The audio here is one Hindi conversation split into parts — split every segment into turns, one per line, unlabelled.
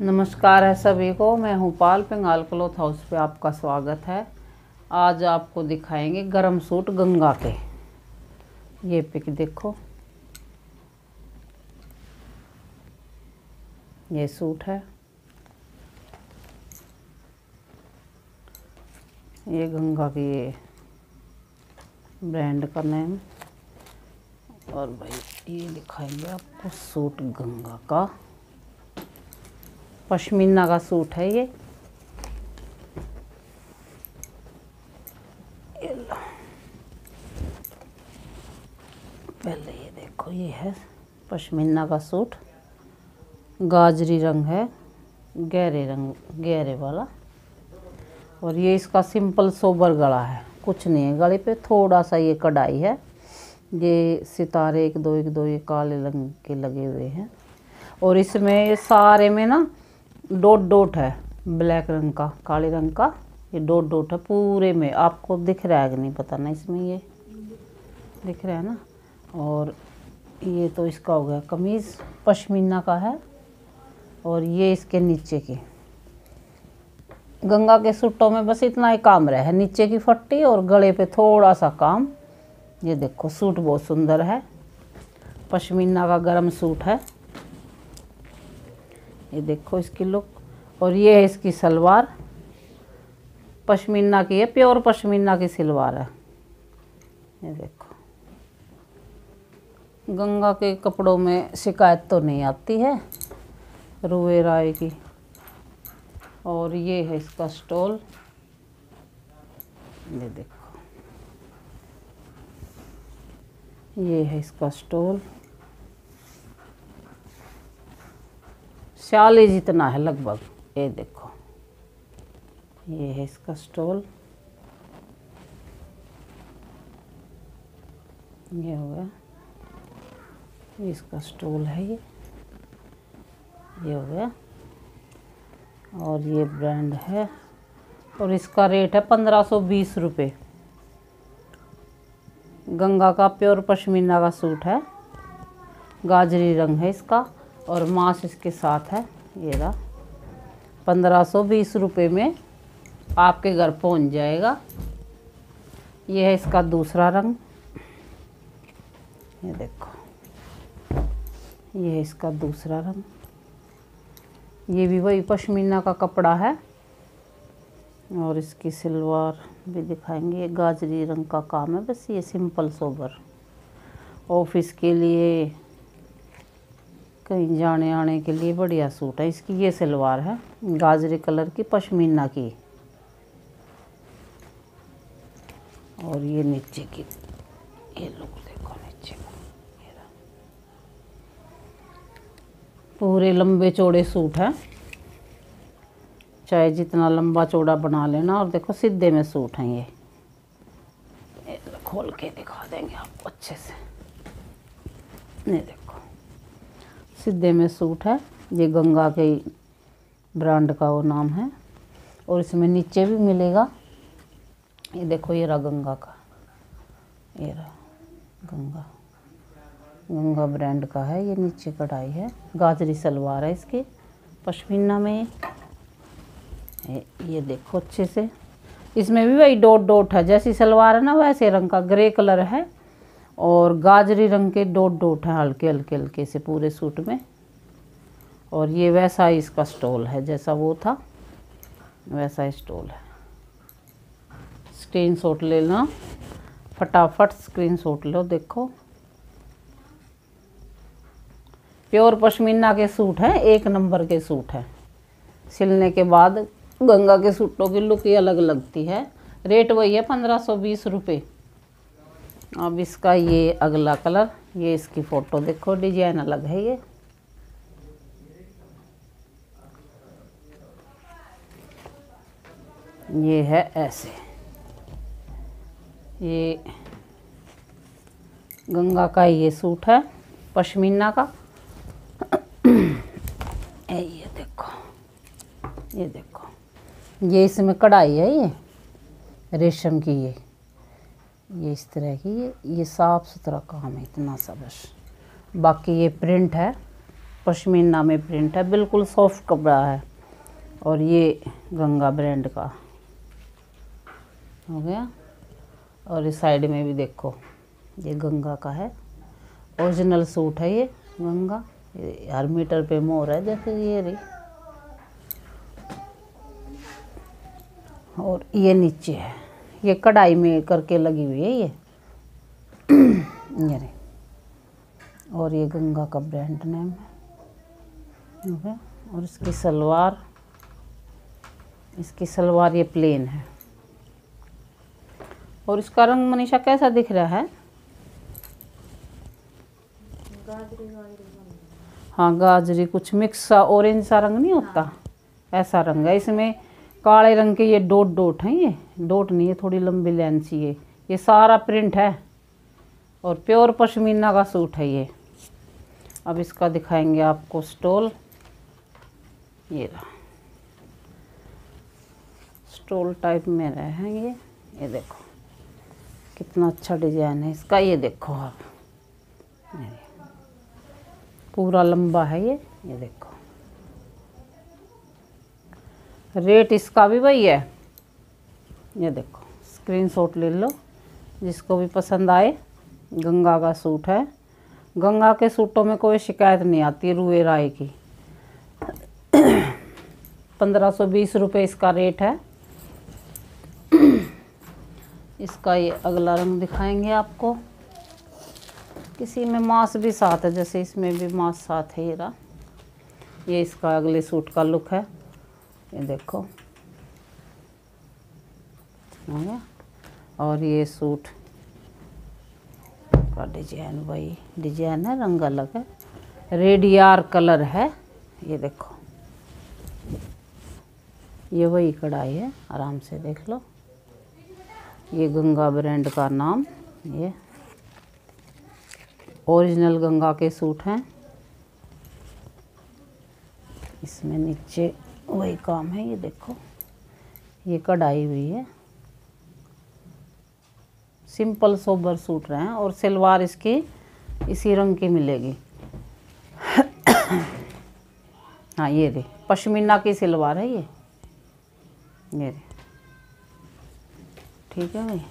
नमस्कार है सभी को। मैं हूँ पाल पिंगाल क्लोथ हाउस पे आपका स्वागत है। आज आपको दिखाएँगे गरम सूट गंगा के। ये पिक देखो। ये सूट है। ये गंगा की ये ब्रांड का नेम। और भाई, ये दिखाएँगे आपको सूट गंगा का। पश्मीना का सूट है ये। पहले ये देखो, ये है पश्मीना का सूट। गाजरी रंग है, गहरे रंग, गहरे वाला। और ये इसका सिंपल सोबर गला है, कुछ नहीं है। गले पे थोड़ा सा ये कढ़ाई है। ये सितारे एक दो एक दो, ये काले रंग के लगे हुए हैं। और इसमें सारे में ना डोट डोट है, ब्लैक रंग का, काले रंग का, ये डोट डोट है पूरे में। आपको दिख रहा है कि नहीं पता? ना इसमें ये दिख रहा है ना? और ये तो इसका हो गया कमीज़, पश्मीना का है और ये इसके नीचे की। गंगा के सूटों में बस इतना ही काम रहा नीचे की फट्टी और गले पे थोड़ा सा काम। ये देखो, सूट बहुत सुंदर है। पश्मीना का गरम सूट है। ये देखो इसकी लुक। और ये है इसकी सलवार। पश्मीना की है प्योर पश्मीना की सलवार है। ये देखो। गंगा के कपड़ों में शिकायत तो नहीं आती है, रुए राय की। और ये है इसका स्टॉल। ये देखो। ये है इसका स्टॉल। चालीस जितना है लगभग। ये देखो। ये है इसका स्टोल। ये हो गया। इसका स्टोल है ये। ये हो गया। और ये ब्रांड है। और इसका रेट है पंद्रह सौ बीस रुपये गंगा का प्योर पश्मीना का सूट है। गाजरी रंग है इसका। और मास इसके साथ है, ये रहा। पंद्रह सौ बीस रुपये में आपके घर पहुँच जाएगा। ये है इसका दूसरा रंग। ये देखो। ये है इसका दूसरा रंग। ये भी वही पश्मीना का कपड़ा है। और इसकी सलवार भी दिखाएँगे। ये गाजरी रंग का काम है। बस ये सिंपल सोबर। ऑफ़िस के लिए कहीं जाने आने के लिए बढ़िया सूट है। इसकी ये सलवार है, गाजरी कलर की, पश्मीना की। और ये नीचे की, ये लुक देखो नीचे। पूरे लंबे चौड़े सूट है। चाहे जितना लंबा चौड़ा बना लेना, और देखो सीधे में सूट हैं ये। खोल के दिखा देंगे आपको अच्छे से। नहीं देखो। सीधे में सूट है। ये गंगा के ब्रांड का वो नाम है। और इसमें नीचे भी मिलेगा। ये देखो, ये रहा गंगा का। ये रहा गंगा। गंगा ब्रांड का है। ये नीचे कढ़ाई है। गाजरी सलवार है इसकी। पश्मीना में। ये देखो अच्छे से। इसमें भी वही डॉट डॉट है। जैसी सलवार है ना, वैसे रंग का। ग्रे कलर है। और गाजरी रंग के डोट डोट हैं हल्के हल्के हल्के से पूरे सूट में। और ये वैसा ही इसका स्टॉल है, जैसा वो था, वैसा ही स्टॉल है। स्क्रीन शॉट ले लो, फटाफट स्क्रीन शॉट लो, देखो। प्योर पश्मीना के सूट हैं, एक नंबर के सूट हैं। सिलने के बाद गंगा के सूटों की लुक ही अलग लगती है। रेट वही है पंद्रह सौ बीस रुपये अब इसका ये अगला कलर, ये इसकी फ़ोटो देखो, डिज़ाइन अलग है ये। ये है ऐसे। ये गंगा का ये सूट है, पश्मीना का। ये देखो ये देखो। ये इसमें कढ़ाई है ये, रेशम की ये। ये इस तरह की, ये ये साफ़ सुथरा काम है इतना सा बस। बाकी ये प्रिंट है, पश्मीना में प्रिंट है, बिल्कुल सॉफ्ट कपड़ा है। और ये गंगा ब्रांड का हो गया। और इस साइड में भी देखो, ये गंगा का है। ओरिजिनल सूट है ये, गंगा। ये हर मीटर पे मोर है, जैसे ये रही। और ये नीचे है। ये कढ़ाई में करके लगी हुई है ये। ये और ये गंगा का ब्रांड नेम है। ओके। और इसकी सलवार इसकी सलवार ये प्लेन है। और इसका रंग मनीषा कैसा दिख रहा है? हाँ गाजरी कुछ मिक्स सा ऑरेंज सा रंग नहीं होता? ऐसा रंग है। इसमें काले रंग के ये डोट डोट हैं ये। डोट नहीं है थोड़ी लंबी लाइन सी है। ये सारा प्रिंट है और प्योर पश्मीना का सूट है ये। अब इसका दिखाएँगे आपको स्टोल ये रहा। स्टोल टाइप में रहे हैं ये। ये देखो। कितना अच्छा डिज़ाइन है इसका। ये देखो आप। पूरा लंबा है ये। ये देखो। रेट इसका भी वही है। ये देखो स्क्रीनशॉट ले लो, जिसको भी पसंद आए, गंगा का सूट है। गंगा के सूटों में कोई शिकायत नहीं आती रुए राय की। पंद्रह सौ बीस रुपये इसका रेट है। इसका ये अगला रंग दिखाएँगे आपको। किसी में मांस भी साथ है, जैसे इसमें भी मांस साथ है ये रहा। ये इसका अगले सूट का लुक है। ये देखो। और ये सूट। का डिज़ाइन वही, डिज़ाइन है, रंग अलग है। रेडियार कलर है। ये देखो। ये वही कढ़ाई है, आराम से देख लो। ये गंगा ब्रांड का नाम, ये। ओरिजिनल गंगा के सूट हैं। इसमें नीचे वही काम है, ये देखो। ये कढ़ाई हुई है। सिंपल सोबर सूट रहे हैं और सलवार इसकी इसी रंग की मिलेगी। हाँ ये रे पश्मीना की सलवार है ये। ये रे ठीक है भाई।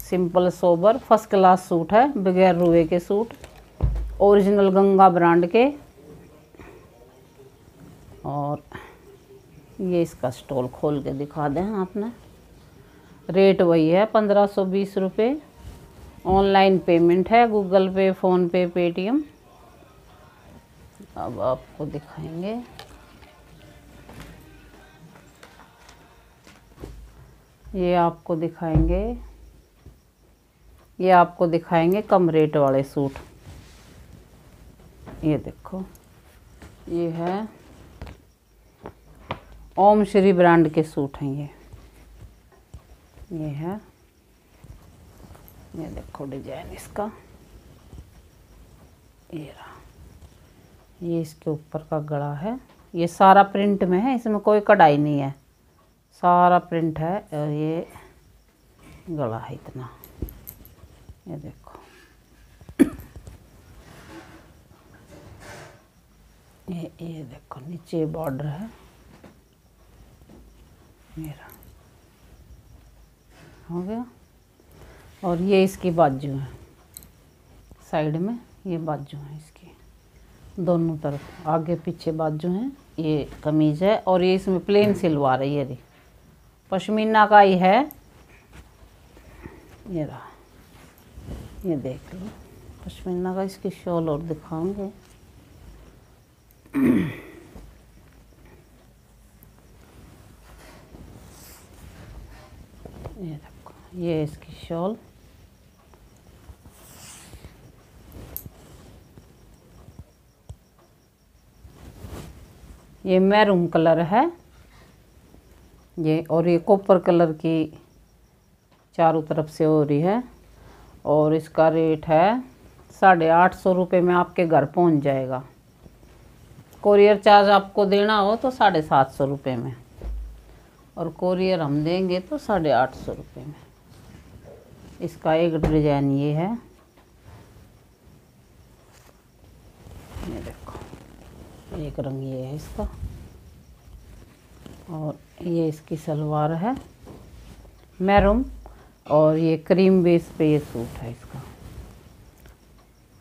Simple sober, first class suit है, बगैर रुए के सूट, ओरिजिनल गंगा ब्रांड के। और ये इसका स्टॉल खोल के दिखा दें आपने। रेट वही है, पंद्रह सौ बीस रुपये ऑनलाइन पेमेंट है, Google Pay, PhonePe, Paytm. अब आपको दिखाएँगे। ये आपको दिखाएँगे। ये आपको दिखाएँगे कम रेट वाले सूट। ये देखो, ये है ओम श्री ब्रांड के सूट हैं ये। ये है। ये देखो डिज़ाइन इसका। ये रहा। ये इसके ऊपर का गला है। ये सारा प्रिंट में है, इसमें कोई कढ़ाई नहीं है। सारा प्रिंट है और ये गला है इतना। ये देखो। ये ये देखो, नीचे बॉर्डर है। मेरा। हो गया। और ये इसकी बाजू है। साइड में ये बाजू है इसकी। दोनों तरफ़ आगे पीछे बाजू हैं। ये कमीज़ है और ये इसमें प्लेन सिलवार है, ये पश्मीना का ही है। ये रहा। ये देख लो। पश्मीना का इसकी शॉल और दिखाऊँगे ये देखो ये इसकी शॉल। ये मैरून कलर है। ये और ये कॉपर कलर की चारों तरफ़ से हो रही है। और इसका रेट है साढ़े आठ सौ रुपये में आपके घर पहुँच जाएगा। कोरियर चार्ज आपको देना हो तो साढ़े सात सौ रुपये में। और कोरियर हम देंगे तो साढ़े आठ सौ रुपये में। इसका एक डिज़ाइन ये है। ये देखो, एक रंग ये है इसका। और ये इसकी सलवार है मैरूम और ये क्रीम बेस पे ये सूट है इसका।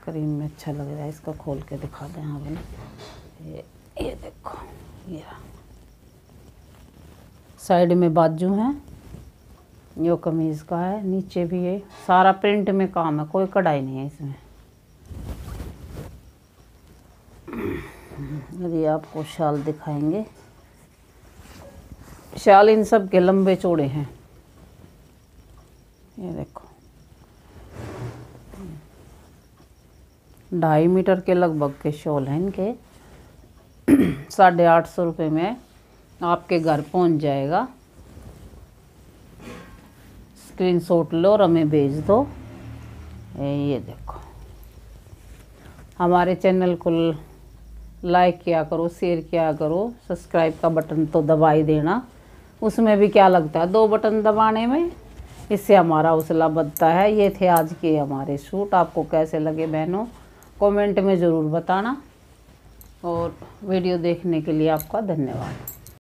क्रीम में अच्छा लग रहा है, इसका खोल के दिखा दें हम ये ये देखो, ये। साइड में बाजू हैं। यो कमीज़ का है, नीचे भी ये सारा प्रिंट में काम है, कोई कढ़ाई नहीं है इसमें। यदि आपको शाल दिखाएँगे। शाल इन सब के लंबे चौड़े हैं। ये देखो। ढाई मीटर के लगभग के शॉल हैं इनके। साढ़े आठ सौ रुपये में आपके घर पहुँच जाएगा। स्क्रीन शॉट लो और हमें भेज दो। ये देखो। हमारे चैनल को लाइक किया करो, शेयर किया करो, सब्सक्राइब का बटन तो दबा ही देना। उसमें भी क्या लगता है? दो बटन दबाने में इससे हमारा हौसला बढ़ता है। ये थे आज के हमारे शूट। आपको कैसे लगे बहनों? कमेंट में ज़रूर बताना। और वीडियो देखने के लिए आपका धन्यवाद।